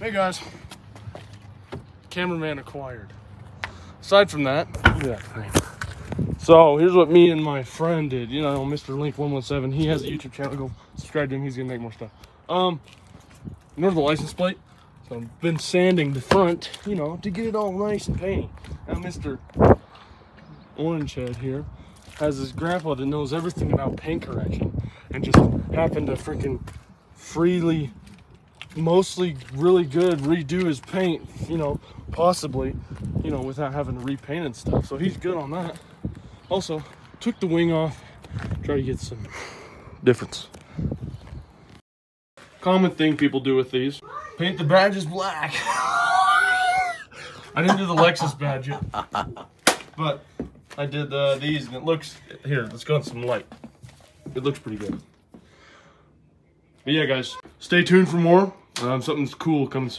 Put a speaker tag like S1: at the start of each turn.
S1: Hey guys, cameraman acquired. Aside from that, look at that thing. So here's what me and my friend did. You know, Mr. Link 117. He has a YouTube channel. Go subscribe to him. He's gonna make more stuff. Um, you know the license plate. So I've been sanding the front, you know, to get it all nice and painty. Now Mr. Orange Head here has his grandpa that knows everything about paint correction and just happened to freaking freely mostly really good redo his paint you know possibly you know without having to repaint and stuff. So he's good on that. Also took the wing off try to get some difference. Common thing people do with these paint the badges black. I didn't do the lexus badge yet but i did uh, these and it looks here let's go on some light. It looks pretty good. But yeah guys stay tuned for more um, something's cool soon